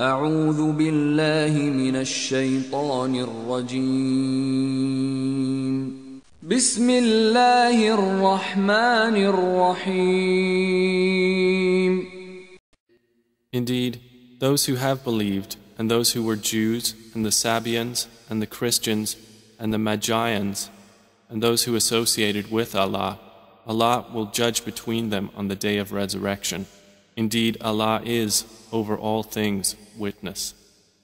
أعوذ بالله من الشيطان الرجيم بسم الله الرحمن الرحيم Indeed, those who have believed, and those who were Jews, and the Sabians, and the Christians, and the Magians, and those who associated with Allah, Allah will judge between them on the day of resurrection. Indeed, Allah is, over all things, witness.